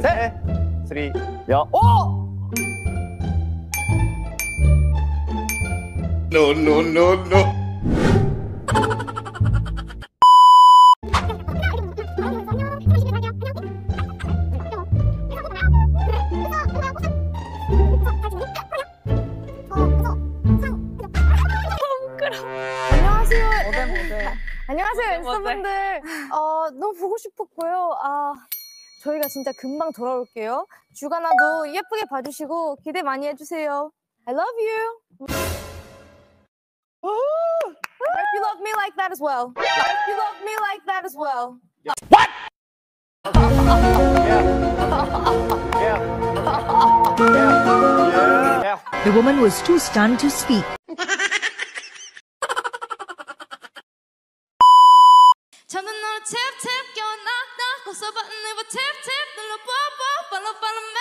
셋. 쓰리. 야. 오! No, no, no, no. 안녕하세요. 엠스분들. 어, 너무 보고 싶었고요. 아, 저희가 진짜 금방 돌아올게요. 주간화도 예쁘게 봐주시고 기대 많이 해주세요. I love you. Hope you love me like that as well. Hope you love me like that as well. 야. 야. The woman was too stunned to speak. 저는 너를 탭탭 껴 knock Cause I button never tap tap, then I pop pop, follow follow me.